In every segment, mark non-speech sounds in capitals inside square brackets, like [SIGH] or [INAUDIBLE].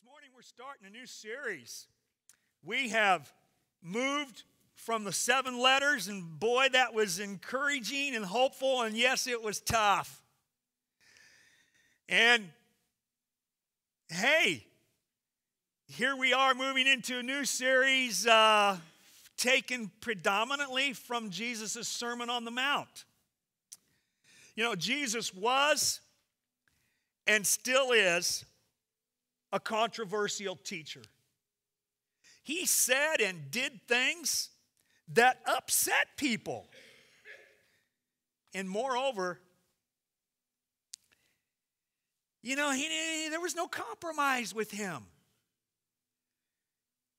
This morning we're starting a new series. We have moved from the seven letters, and boy, that was encouraging and hopeful, and yes, it was tough. And hey, here we are moving into a new series uh, taken predominantly from Jesus' Sermon on the Mount. You know, Jesus was and still is a controversial teacher. He said and did things that upset people. And moreover, you know, he, there was no compromise with him.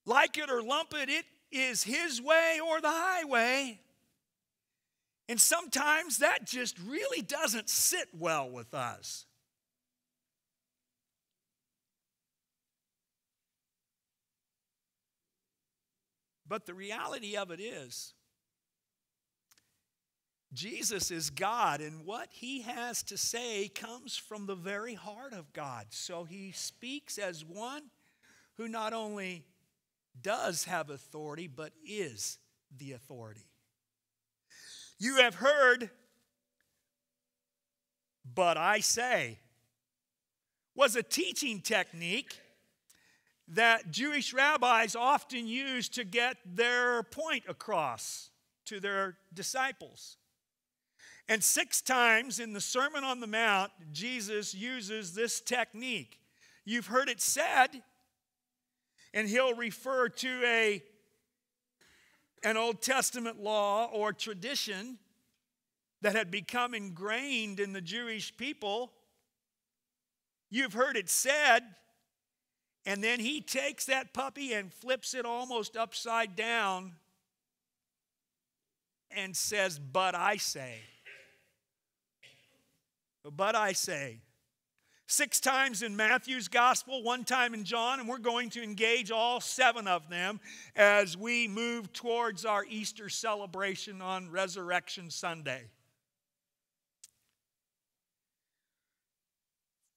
Like it or lump it, it is his way or the highway. And sometimes that just really doesn't sit well with us. But the reality of it is, Jesus is God, and what he has to say comes from the very heart of God. So he speaks as one who not only does have authority, but is the authority. You have heard, but I say, was a teaching technique that Jewish rabbis often used to get their point across to their disciples. And six times in the Sermon on the Mount, Jesus uses this technique. You've heard it said, and he'll refer to a, an Old Testament law or tradition that had become ingrained in the Jewish people. You've heard it said, and then he takes that puppy and flips it almost upside down and says, But I say. But I say. Six times in Matthew's gospel, one time in John, and we're going to engage all seven of them as we move towards our Easter celebration on Resurrection Sunday.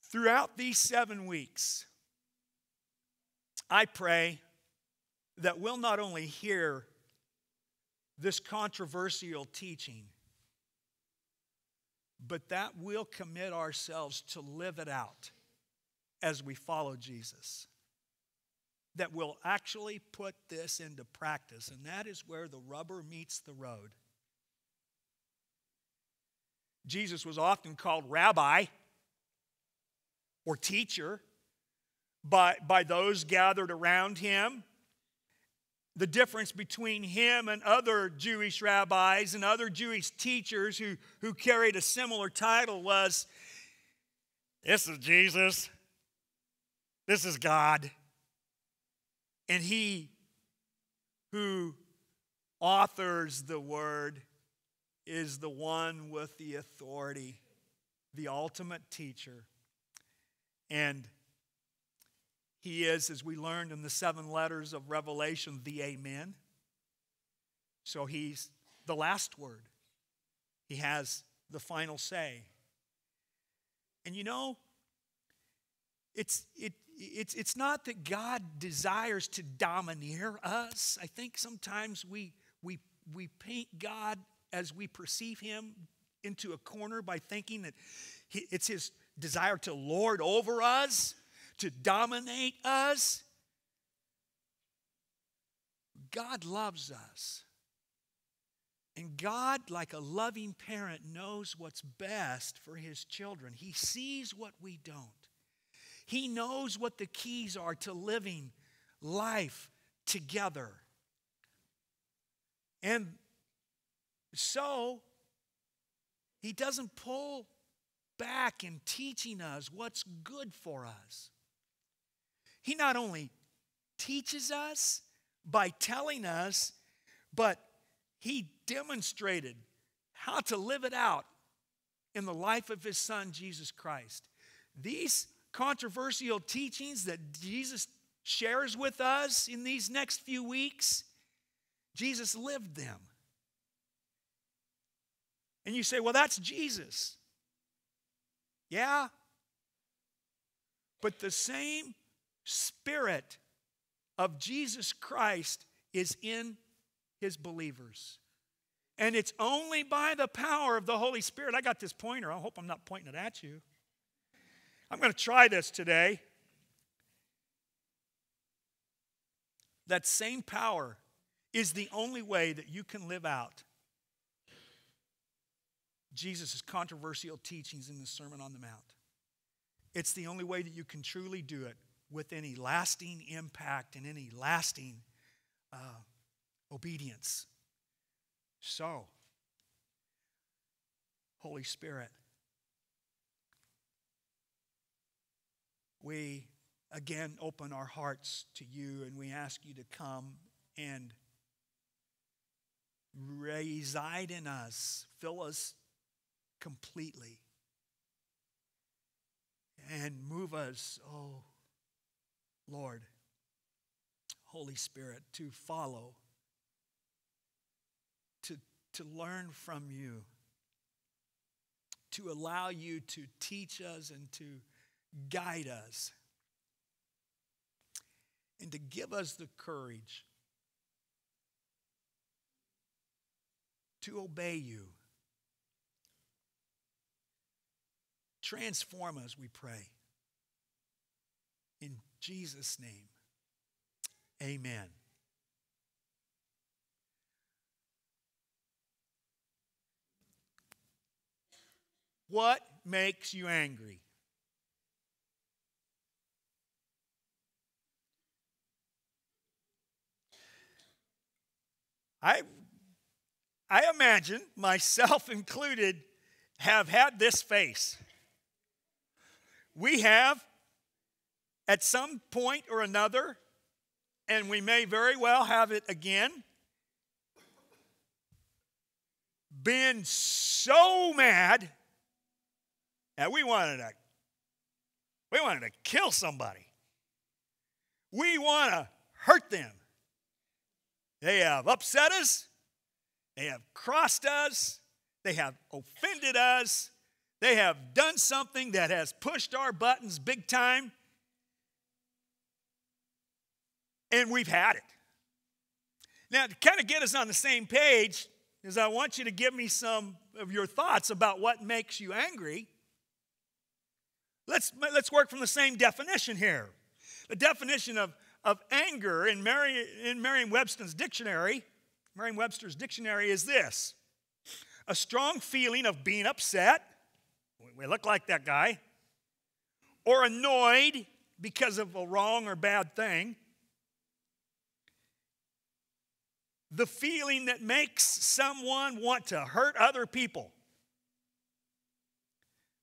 Throughout these seven weeks, I pray that we'll not only hear this controversial teaching, but that we'll commit ourselves to live it out as we follow Jesus. That we'll actually put this into practice, and that is where the rubber meets the road. Jesus was often called rabbi or teacher by, by those gathered around him. The difference between him and other Jewish rabbis and other Jewish teachers who, who carried a similar title was this is Jesus, this is God, and he who authors the word is the one with the authority, the ultimate teacher. And he is, as we learned in the seven letters of Revelation, the Amen. So he's the last word. He has the final say. And you know, it's, it, it's, it's not that God desires to domineer us. I think sometimes we, we, we paint God as we perceive him into a corner by thinking that he, it's his desire to lord over us to dominate us. God loves us. And God, like a loving parent, knows what's best for his children. He sees what we don't. He knows what the keys are to living life together. And so, he doesn't pull back in teaching us what's good for us. He not only teaches us by telling us, but he demonstrated how to live it out in the life of his son, Jesus Christ. These controversial teachings that Jesus shares with us in these next few weeks, Jesus lived them. And you say, well, that's Jesus. Yeah. But the same Spirit of Jesus Christ is in his believers. And it's only by the power of the Holy Spirit. I got this pointer. I hope I'm not pointing it at you. I'm going to try this today. That same power is the only way that you can live out Jesus' controversial teachings in the Sermon on the Mount. It's the only way that you can truly do it with any lasting impact and any lasting uh, obedience. So, Holy Spirit, we again open our hearts to you and we ask you to come and reside in us, fill us completely, and move us, oh Lord, Holy Spirit, to follow, to, to learn from you, to allow you to teach us and to guide us, and to give us the courage to obey you. Transform us, we pray. Jesus' name, amen. What makes you angry? I, I imagine, myself [LAUGHS] included, have had this face. We have, at some point or another, and we may very well have it again, been so mad that we wanted to we wanted to kill somebody. We want to hurt them. They have upset us. They have crossed us. They have offended us. They have done something that has pushed our buttons big time. And we've had it. Now, to kind of get us on the same page, is I want you to give me some of your thoughts about what makes you angry. Let's, let's work from the same definition here. The definition of, of anger in, Merriam, in Merriam-Webster's dictionary, Merriam-Webster's dictionary is this. A strong feeling of being upset, we look like that guy. Or annoyed because of a wrong or bad thing. The feeling that makes someone want to hurt other people.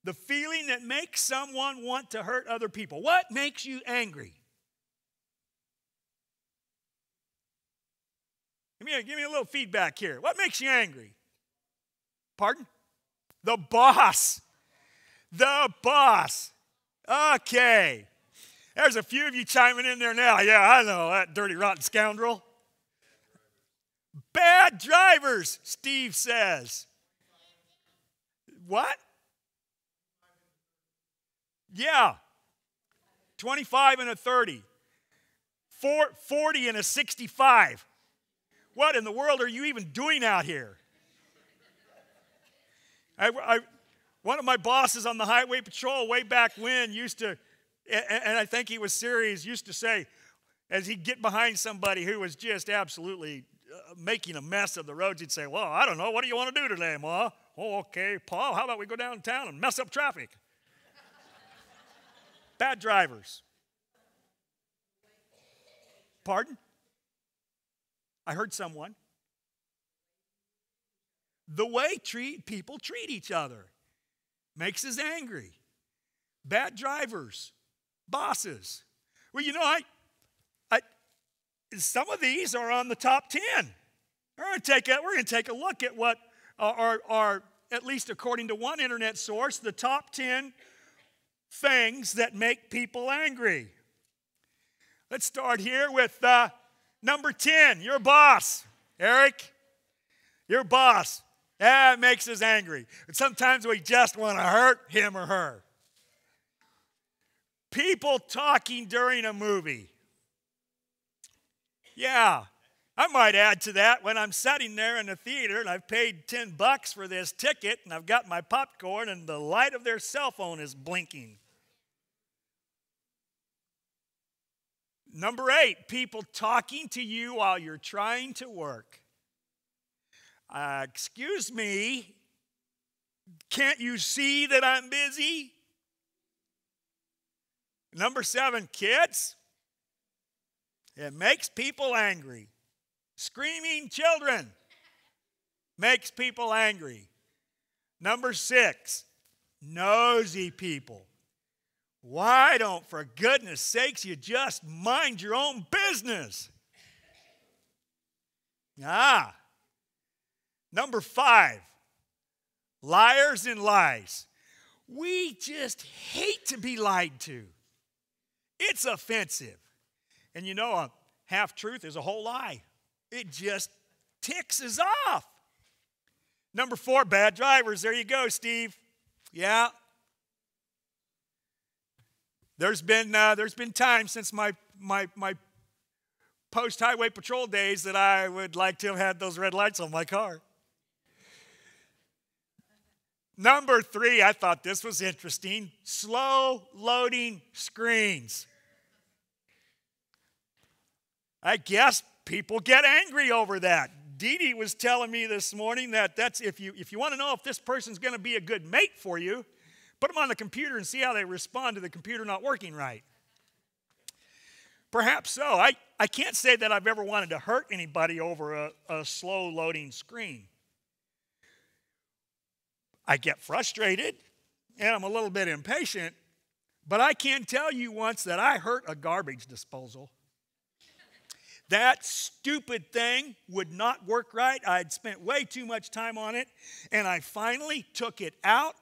The feeling that makes someone want to hurt other people. What makes you angry? Give me a, give me a little feedback here. What makes you angry? Pardon? The boss. The boss. Okay. There's a few of you chiming in there now. Yeah, I know that dirty, rotten scoundrel. Bad drivers, Steve says. What? Yeah. 25 and a 30. 40 and a 65. What in the world are you even doing out here? I, I, one of my bosses on the highway patrol way back when used to, and I think he was serious, used to say, as he'd get behind somebody who was just absolutely Uh, making a mess of the roads, he'd say, Well, I don't know, what do you want to do today, Ma? Oh, okay, Paul, how about we go downtown and mess up traffic? [LAUGHS] Bad drivers. Pardon? I heard someone. The way treat people treat each other makes us angry. Bad drivers, bosses. Well, you know, I some of these are on the top 10. We're going to take a, we're going to take a look at what are, are, at least according to one internet source, the top 10 things that make people angry. Let's start here with uh, number 10, your boss. Eric, your boss. That makes us angry. And sometimes we just want to hurt him or her. People talking during a movie. Yeah, I might add to that when I'm sitting there in the theater and I've paid 10 bucks for this ticket and I've got my popcorn and the light of their cell phone is blinking. Number eight, people talking to you while you're trying to work. Uh, excuse me, can't you see that I'm busy? Number seven, kids. It makes people angry. Screaming children makes people angry. Number six, nosy people. Why don't, for goodness sakes, you just mind your own business? Ah. Number five, liars and lies. We just hate to be lied to. It's offensive. And you know, a half truth is a whole lie. It just ticks us off. Number four, bad drivers. There you go, Steve. Yeah. There's been, uh, there's been times since my, my, my post highway patrol days that I would like to have had those red lights on my car. Number three, I thought this was interesting slow loading screens. I guess people get angry over that. Dee Dee was telling me this morning that that's if you if you want to know if this person's going to be a good mate for you, put them on the computer and see how they respond to the computer not working right. Perhaps so. I, I can't say that I've ever wanted to hurt anybody over a, a slow loading screen. I get frustrated and I'm a little bit impatient, but I can tell you once that I hurt a garbage disposal. That stupid thing would not work right. I'd spent way too much time on it, and I finally took it out,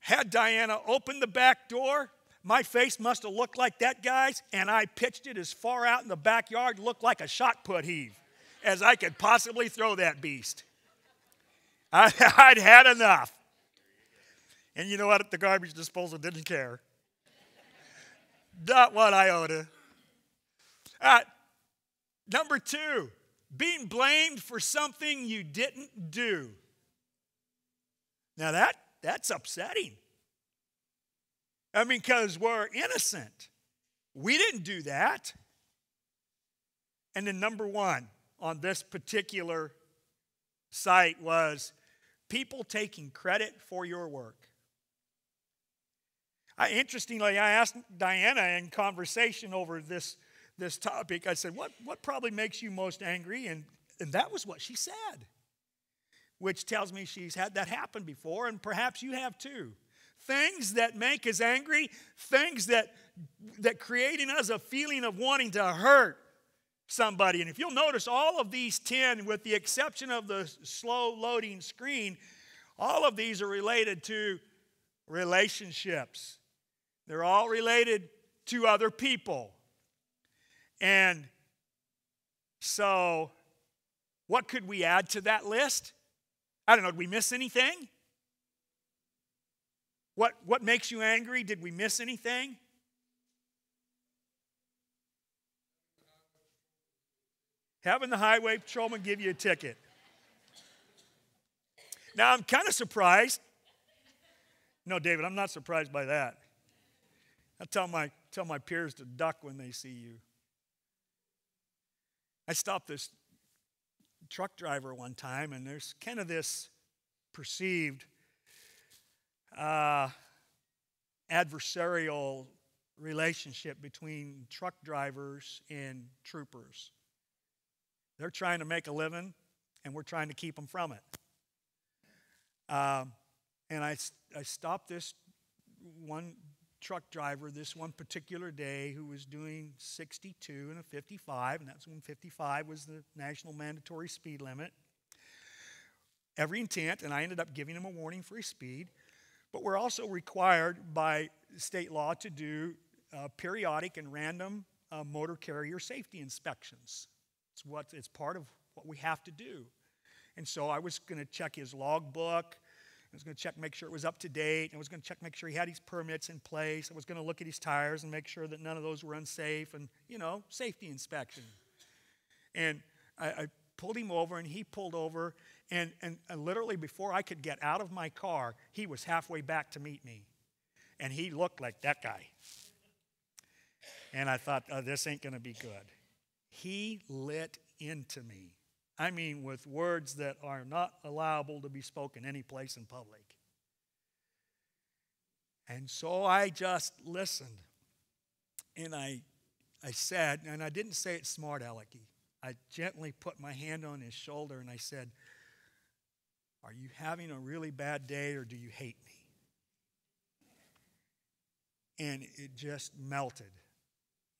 had Diana open the back door. My face must have looked like that guy's, and I pitched it as far out in the backyard, looked like a shot put heave, as I could possibly throw that beast. I, [LAUGHS] would had enough. And you know what? The garbage disposal didn't care. Not what one iota. Uh, Number two, being blamed for something you didn't do. Now that that's upsetting. I mean, because we're innocent. We didn't do that. And then number one on this particular site was people taking credit for your work. I, interestingly, I asked Diana in conversation over this this topic, I said, What, what probably makes you most angry? And, and that was what she said, which tells me she's had that happen before, and perhaps you have too. Things that make us angry, things that, that create in us a feeling of wanting to hurt somebody. And if you'll notice, all of these 10, with the exception of the slow loading screen, all of these are related to relationships. They're all related to other people. And so, what could we add to that list? I don't know, did we miss anything? What, what makes you angry? Did we miss anything? Having the highway patrolman give you a ticket. Now, I'm kind of surprised. No, David, I'm not surprised by that. I tell my, tell my peers to duck when they see you. I stopped this truck driver one time, and there's kind of this perceived uh, adversarial relationship between truck drivers and troopers. They're trying to make a living, and we're trying to keep them from it. Um, and I, I stopped this one truck driver this one particular day who was doing 62 and a 55, and that's when 55 was the national mandatory speed limit. Every intent, and I ended up giving him a warning for his speed. But we're also required by state law to do uh, periodic and random uh, motor carrier safety inspections. It's, what, it's part of what we have to do. And so I was going to check his logbook I was going to check, make sure it was up to date. I was going to check, make sure he had his permits in place. I was going to look at his tires and make sure that none of those were unsafe and, you know, safety inspection. And I, I pulled him over and he pulled over. And, and, and literally, before I could get out of my car, he was halfway back to meet me. And he looked like that guy. And I thought, oh, this ain't going to be good. He lit into me. I mean, with words that are not allowable to be spoken any place in public. And so I just listened. And I, I said, and I didn't say it smart alecky. I gently put my hand on his shoulder and I said, Are you having a really bad day or do you hate me? And it just melted.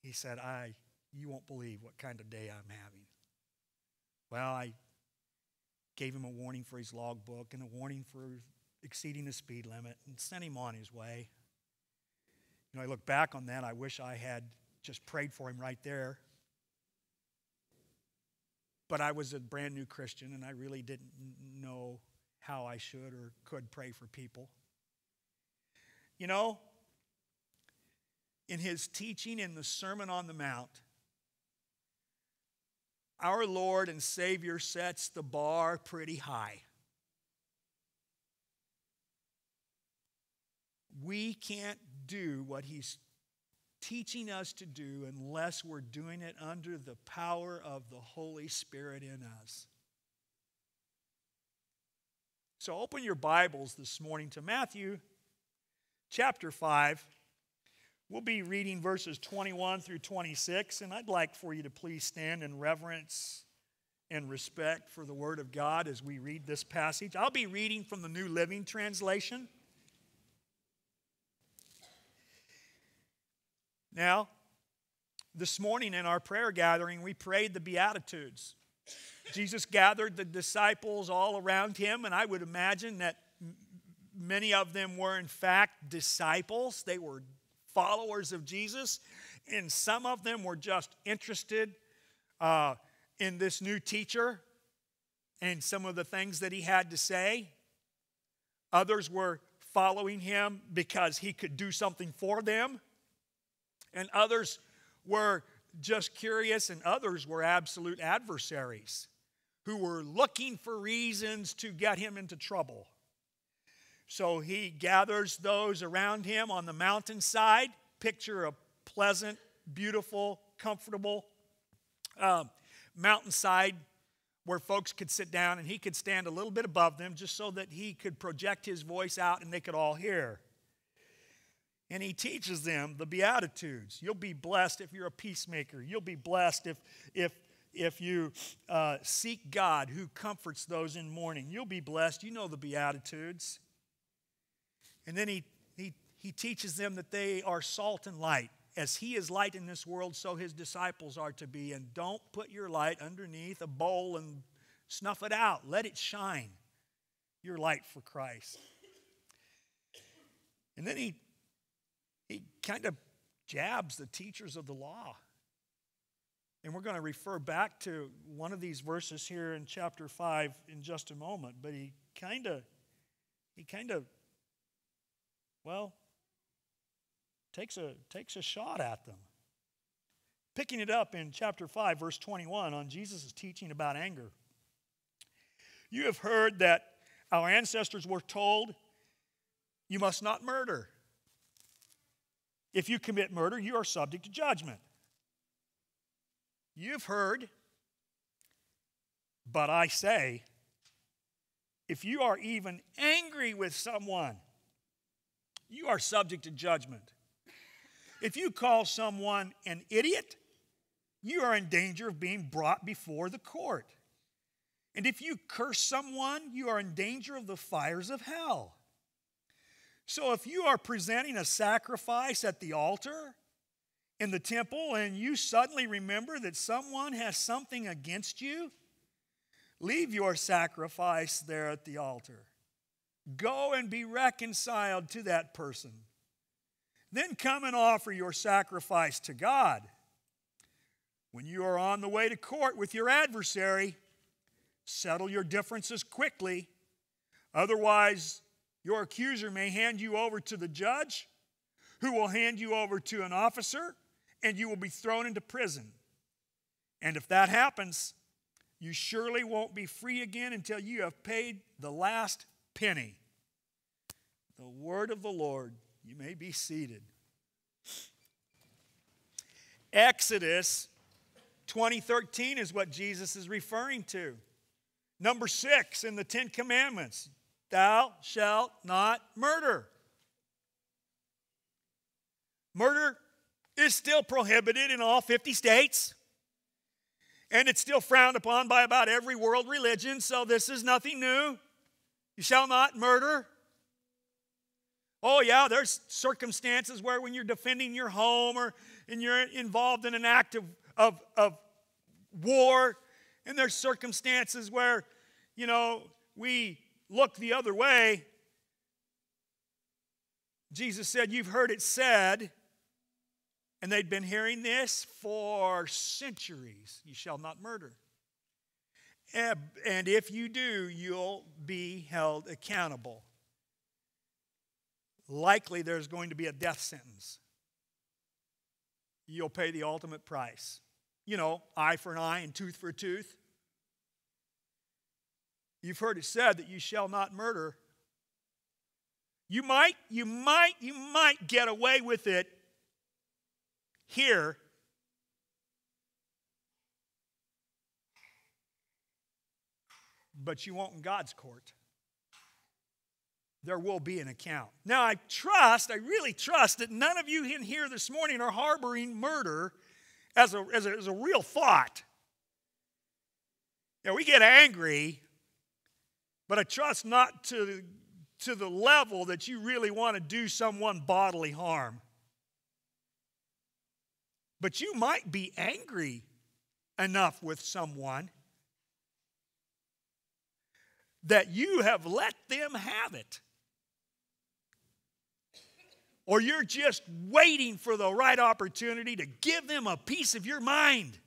He said, I, you won't believe what kind of day I'm having. Well, I gave him a warning for his logbook and a warning for exceeding the speed limit and sent him on his way. You know, I look back on that, I wish I had just prayed for him right there. But I was a brand new Christian and I really didn't know how I should or could pray for people. You know, in his teaching in the Sermon on the Mount, our Lord and Savior sets the bar pretty high. We can't do what He's teaching us to do unless we're doing it under the power of the Holy Spirit in us. So open your Bibles this morning to Matthew chapter 5. We'll be reading verses 21 through 26, and I'd like for you to please stand in reverence and respect for the Word of God as we read this passage. I'll be reading from the New Living Translation. Now, this morning in our prayer gathering, we prayed the Beatitudes. Jesus gathered the disciples all around him, and I would imagine that many of them were, in fact, disciples. They were followers of Jesus, and some of them were just interested uh, in this new teacher and some of the things that he had to say. Others were following him because he could do something for them. And others were just curious, and others were absolute adversaries who were looking for reasons to get him into trouble. So he gathers those around him on the mountainside. Picture a pleasant, beautiful, comfortable um, mountainside where folks could sit down and he could stand a little bit above them just so that he could project his voice out and they could all hear. And he teaches them the Beatitudes. You'll be blessed if you're a peacemaker. You'll be blessed if, if, if you uh, seek God who comforts those in mourning. You'll be blessed. You know the Beatitudes. And then he, he, he teaches them that they are salt and light. As he is light in this world, so his disciples are to be. And don't put your light underneath a bowl and snuff it out. Let it shine, your light for Christ. And then he, he kind of jabs the teachers of the law. And we're going to refer back to one of these verses here in chapter 5 in just a moment. But he kind of he kind of well, takes a, takes a shot at them. Picking it up in chapter 5, verse 21, on Jesus' teaching about anger. You have heard that our ancestors were told, You must not murder. If you commit murder, you are subject to judgment. You've heard, but I say, if you are even angry with someone, you are subject to judgment. If you call someone an idiot, you are in danger of being brought before the court. And if you curse someone, you are in danger of the fires of hell. So if you are presenting a sacrifice at the altar in the temple and you suddenly remember that someone has something against you, leave your sacrifice there at the altar. Go and be reconciled to that person. Then come and offer your sacrifice to God. When you are on the way to court with your adversary, settle your differences quickly. Otherwise, Your accuser may hand you over to the judge, who will hand you over to an officer, and you will be thrown into prison. And if that happens, you surely won't be free again until you have paid the last penny. The word of the Lord. You may be seated. Exodus 2013 is what Jesus is referring to. Number six in the Ten Commandments Thou shalt not murder. Murder is still prohibited in all 50 states. And it's still frowned upon by about every world religion, so this is nothing new. You shall not murder. Oh, yeah, there's circumstances where when you're defending your home or and you're involved in an act of, of, of war, and there's circumstances where, you know, we look the other way. Jesus said, You've heard it said, and they'd been hearing this for centuries you shall not murder. Eh, and if you do, you'll be held accountable. Likely there's going to be a death sentence. You'll pay the ultimate price. You know, eye for an eye and tooth for a tooth. You've heard it said that you shall not murder. You might, you might, you might get away with it here. But you won't in God's court. There will be an account. Now, I trust, I really trust that none of you in here this morning are harboring murder as a, as a, as a real thought. Know, we get angry, but I trust not to, to the level that you really want to do someone bodily harm. But you might be angry enough with someone that you have let them have it. Or you're just waiting for the right opportunity to give them a piece of your mind.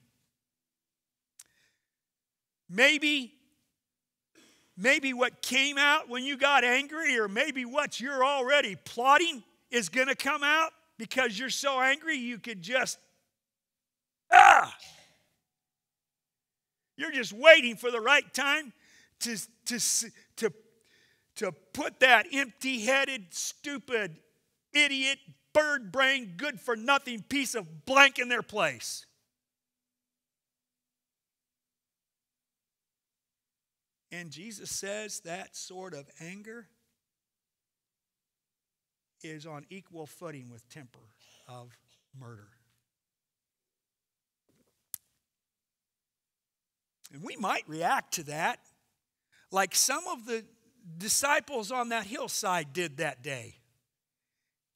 Maybe maybe what came out when you got angry or maybe what you're already plotting is going to come out because you're so angry you could just Ah! You're just waiting for the right time to, to, to, to put that empty headed, stupid, idiot, bird brain, good for nothing piece of blank in their place. And Jesus says that sort of anger is on equal footing with temper of murder. And we might react to that like some of the disciples on that hillside did that day.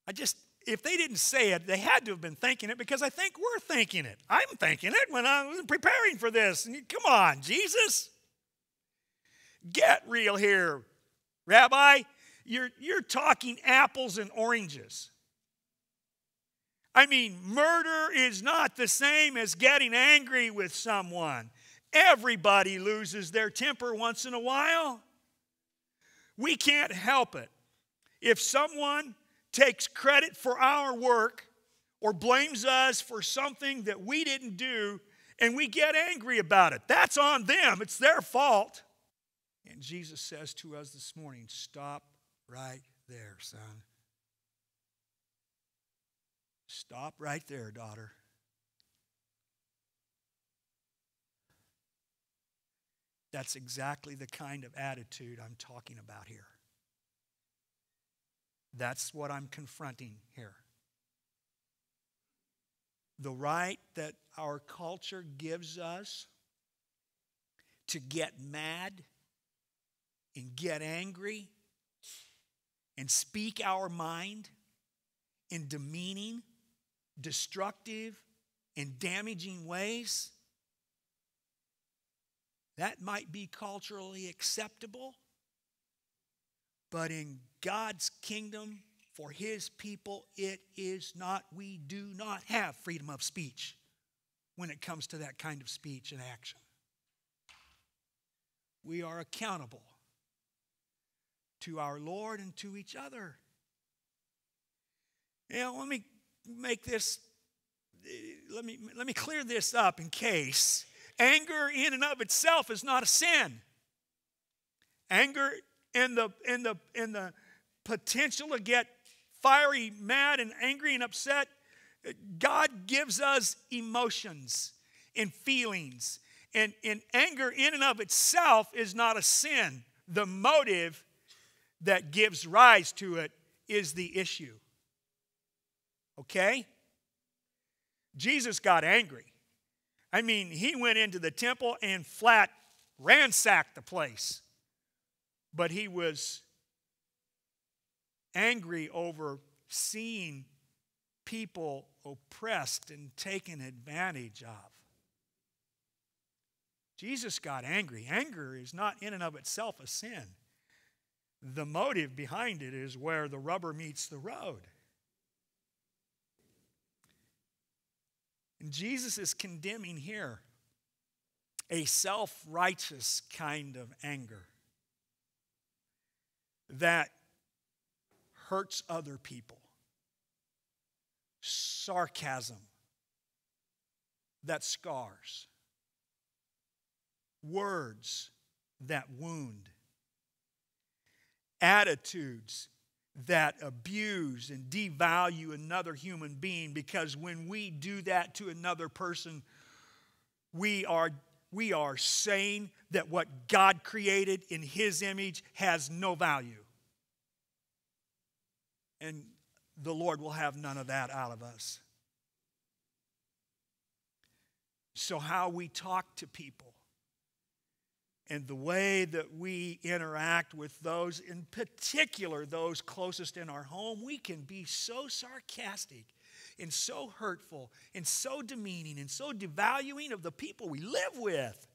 I just, if they didn't say it, they had to have been thinking it because I think we're thinking it. I'm thinking it when I'm preparing for this. And come on, Jesus. Get real here. Rabbi, you're, you're talking apples and oranges. I mean, murder is not the same as getting angry with someone. Everybody loses their temper once in a while. We can't help it. If someone takes credit for our work or blames us for something that we didn't do and we get angry about it, that's on them. It's their fault. And Jesus says to us this morning stop right there, son. Stop right there, daughter. That's exactly the kind of attitude I'm talking about here. That's what I'm confronting here. The right that our culture gives us to get mad and get angry and speak our mind in demeaning, destructive, and damaging ways that might be culturally acceptable, but in God's kingdom, for his people, it is not. We do not have freedom of speech when it comes to that kind of speech and action. We are accountable to our Lord and to each other. Know, let me make this, let me, let me clear this up in case. Anger in and of itself is not a sin. Anger and the, and the, and the potential to get fiery, mad, and angry and upset, God gives us emotions and feelings. And, and anger in and of itself is not a sin. The motive that gives rise to it is the issue. Okay? Jesus got angry. I mean, he went into the temple and flat ransacked the place. But he was angry over seeing people oppressed and taken advantage of. Jesus got angry. Anger is not in and of itself a sin. The motive behind it is where the rubber meets the road. And Jesus is condemning here a self righteous kind of anger that hurts other people, sarcasm that scars, words that wound, attitudes that abuse and devalue another human being because when we do that to another person, we are, we are saying that what God created in His image has no value. And the Lord will have none of that out of us. So, how we talk to people and the way that we interact with those, in particular those closest in our home, we can be so sarcastic and so hurtful and so demeaning and so devaluing of the people we live with.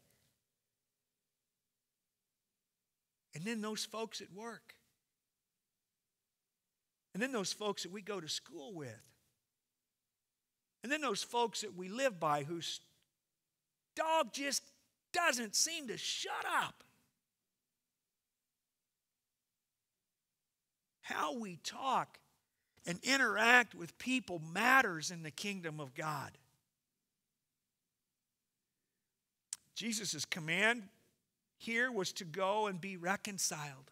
And then those folks at work. And then those folks that we go to school with. And then those folks that we live by whose dog just doesn't seem to shut up. How we talk and interact with people matters in the kingdom of God. Jesus' command here was to go and be reconciled.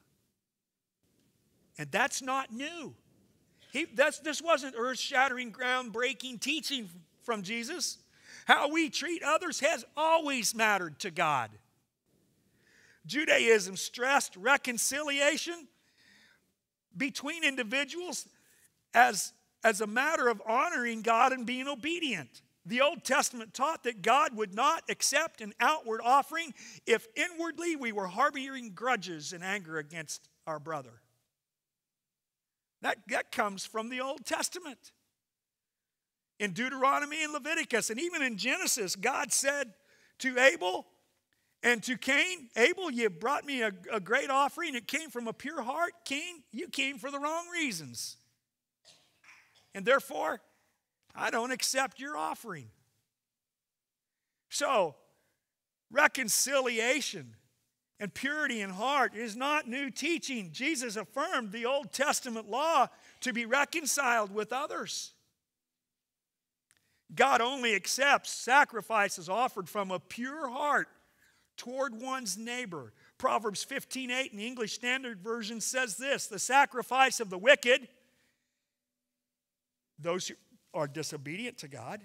And that's not new. He, that's, this wasn't earth shattering, groundbreaking teaching from Jesus. How we treat others has always mattered to God. Judaism stressed reconciliation between individuals as, as a matter of honoring God and being obedient. The Old Testament taught that God would not accept an outward offering if inwardly we were harboring grudges and anger against our brother. That, that comes from the Old Testament in Deuteronomy and Leviticus, and even in Genesis, God said to Abel and to Cain, Abel, you brought me a, a great offering. It came from a pure heart. Cain, you came for the wrong reasons. And therefore, I don't accept your offering. So, reconciliation and purity in heart is not new teaching. Jesus affirmed the Old Testament law to be reconciled with others. God only accepts sacrifices offered from a pure heart toward one's neighbor. Proverbs 15:8 in the English Standard Version says this, the sacrifice of the wicked those who are disobedient to God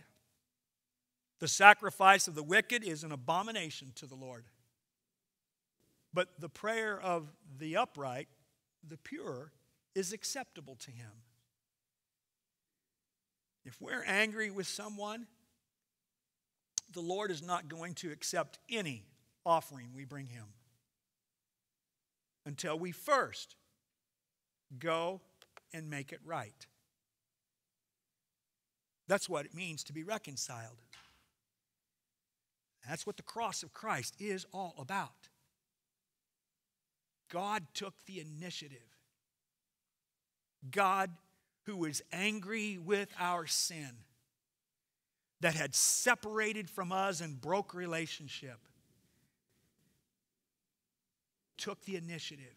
the sacrifice of the wicked is an abomination to the Lord. But the prayer of the upright, the pure, is acceptable to him. If we're angry with someone, the Lord is not going to accept any offering we bring him until we first go and make it right. That's what it means to be reconciled. That's what the cross of Christ is all about. God took the initiative. God who was angry with our sin that had separated from us and broke relationship took the initiative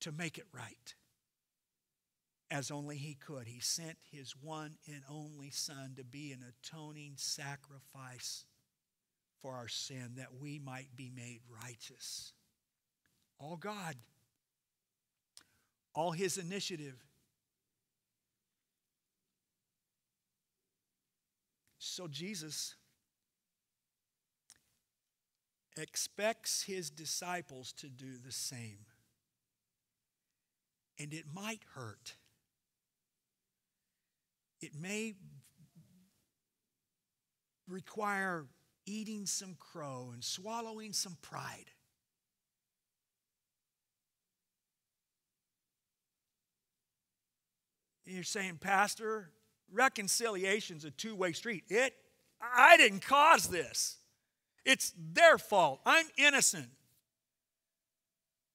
to make it right as only He could. He sent His one and only Son to be an atoning sacrifice for our sin that we might be made righteous. All God, all His initiative. So Jesus expects His disciples to do the same. And it might hurt. It may require eating some crow and swallowing some pride. You're saying, Pastor, reconciliation's a two-way street. It I didn't cause this. It's their fault. I'm innocent.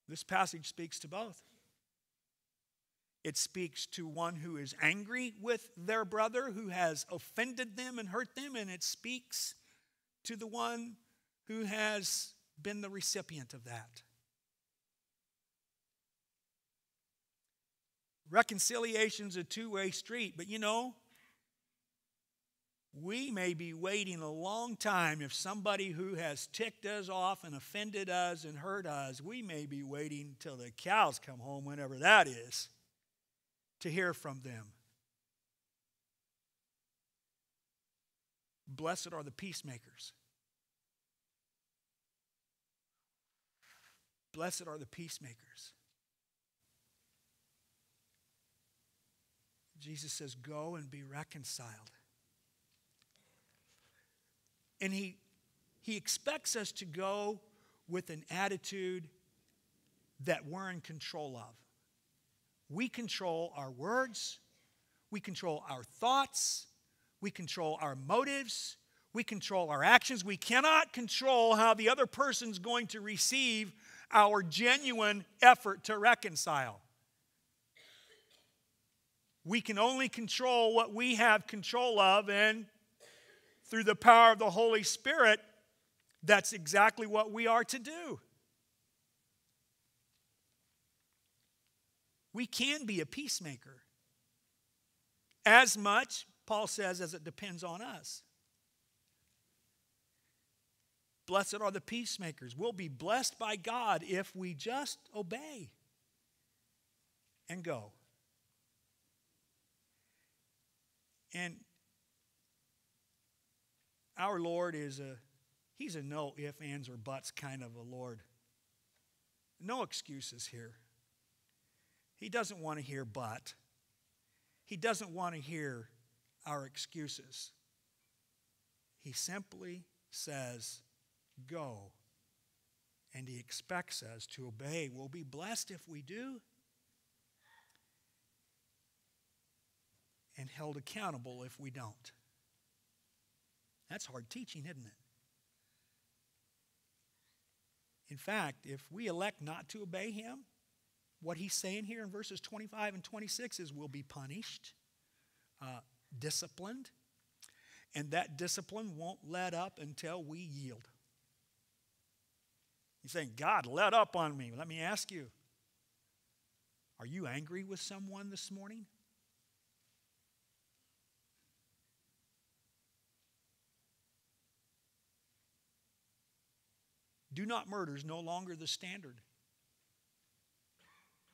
This passage speaks to both. It speaks to one who is angry with their brother, who has offended them and hurt them, and it speaks to the one who has been the recipient of that. Reconciliation's a two way street, but you know, we may be waiting a long time if somebody who has ticked us off and offended us and hurt us, we may be waiting till the cows come home, whenever that is, to hear from them. Blessed are the peacemakers. Blessed are the peacemakers. Jesus says, Go and be reconciled. And he, he expects us to go with an attitude that we're in control of. We control our words, we control our thoughts, we control our motives, we control our actions. We cannot control how the other person's going to receive our genuine effort to reconcile. We can only control what we have control of, and through the power of the Holy Spirit, that's exactly what we are to do. We can be a peacemaker. As much, Paul says, as it depends on us. Blessed are the peacemakers. We'll be blessed by God if we just obey and go. And our Lord is a, he's a no if, ands, or buts kind of a Lord. No excuses here. He doesn't want to hear but. He doesn't want to hear our excuses. He simply says, Go. And he expects us to obey. We'll be blessed if we do. And held accountable if we don't. That's hard teaching, isn't it? In fact, if we elect not to obey him, what he's saying here in verses 25 and 26 is we'll be punished, uh, disciplined, and that discipline won't let up until we yield. He's saying, God, let up on me. Let me ask you are you angry with someone this morning? Do not murder is no longer the standard.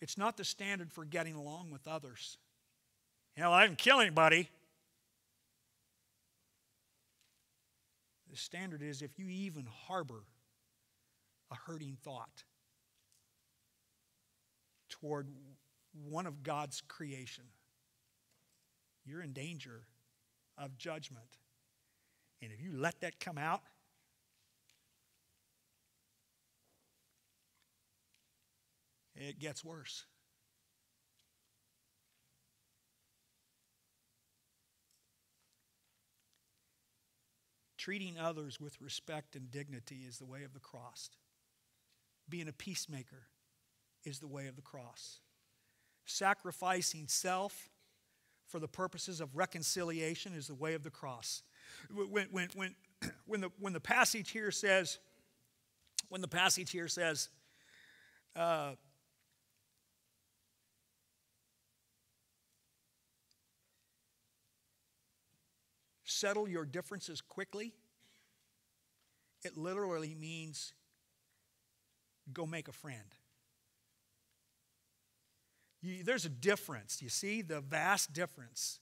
It's not the standard for getting along with others. You know, I didn't kill anybody. The standard is if you even harbor a hurting thought toward one of God's creation, you're in danger of judgment. And if you let that come out, it gets worse. Treating others with respect and dignity is the way of the cross. Being a peacemaker is the way of the cross. Sacrificing self for the purposes of reconciliation is the way of the cross. When, when, when, when, [CLEARS THROAT] the, when the passage here says, when the passage here says, uh, settle your differences quickly, it literally means go make a friend. You, there's a difference. You see the vast difference.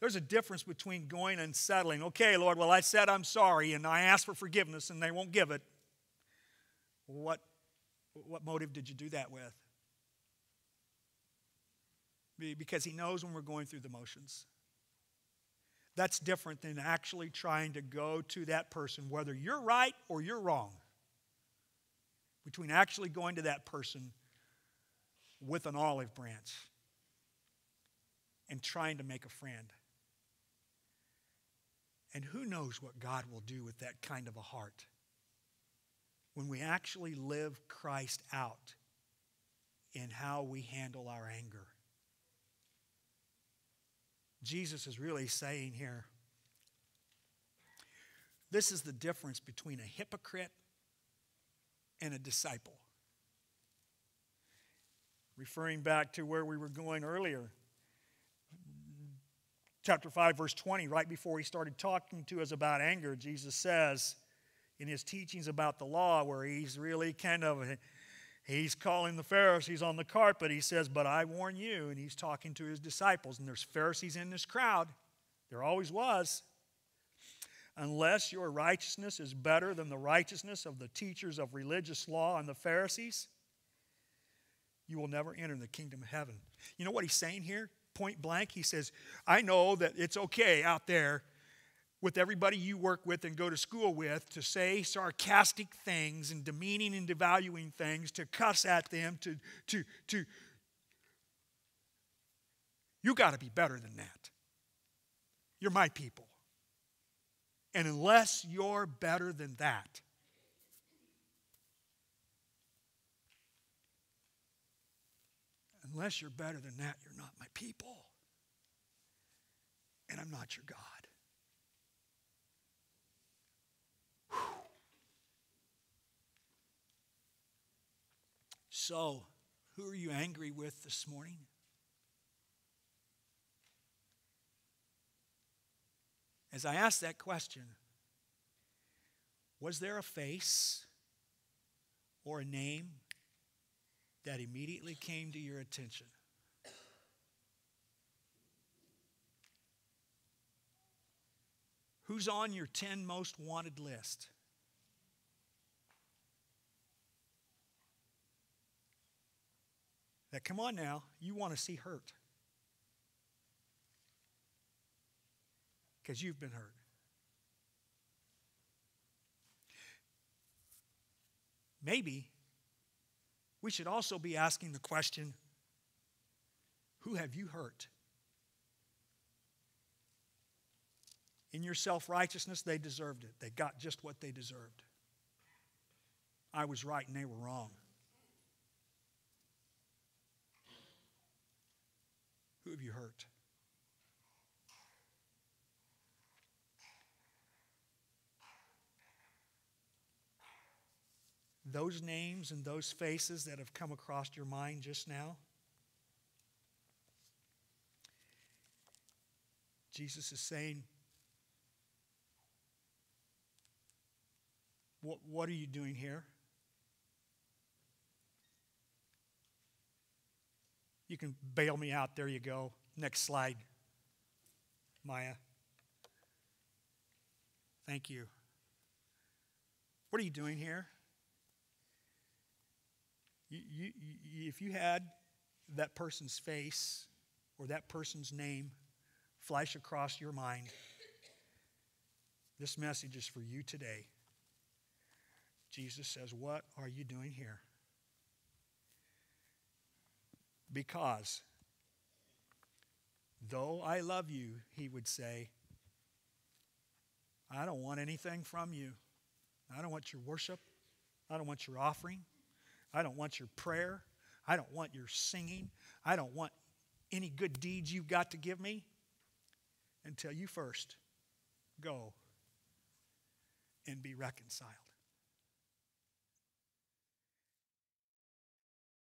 There's a difference between going and settling. Okay, Lord, well, I said I'm sorry and I asked for forgiveness and they won't give it. What, what motive did you do that with? Because He knows when we're going through the motions. That's different than actually trying to go to that person, whether you're right or you're wrong. Between actually going to that person with an olive branch and trying to make a friend. And who knows what God will do with that kind of a heart when we actually live Christ out in how we handle our anger. Jesus is really saying here this is the difference between a hypocrite and a disciple. Referring back to where we were going earlier, chapter 5, verse 20, right before he started talking to us about anger, Jesus says in his teachings about the law, where he's really kind of He's calling the Pharisees on the carpet. He says, But I warn you. And he's talking to his disciples. And there's Pharisees in this crowd. There always was. Unless your righteousness is better than the righteousness of the teachers of religious law and the Pharisees, you will never enter the kingdom of heaven. You know what he's saying here? Point blank, he says, I know that it's okay out there with everybody you work with and go to school with to say sarcastic things and demeaning and devaluing things, to cuss at them, to, to, to. You got to be better than that. You're my people. And unless you're better than that, unless you're better than that, you're not my people. And I'm not your God. So, who are you angry with this morning? As I asked that question, was there a face or a name that immediately came to your attention? Who's on your 10 most wanted list? That, come on now, you want to see hurt. Because you've been hurt. Maybe we should also be asking the question who have you hurt? In your self righteousness, they deserved it. They got just what they deserved. I was right and they were wrong. Who have you hurt? Those names and those faces that have come across your mind just now. Jesus is saying, What, what are you doing here? You can bail me out. There you go. Next slide, Maya. Thank you. What are you doing here? You, you, you, if you had that person's face or that person's name flash across your mind, this message is for you today. Jesus says, What are you doing here? Because though I love you, he would say, I don't want anything from you. I don't want your worship. I don't want your offering. I don't want your prayer. I don't want your singing. I don't want any good deeds you've got to give me until you first go and be reconciled.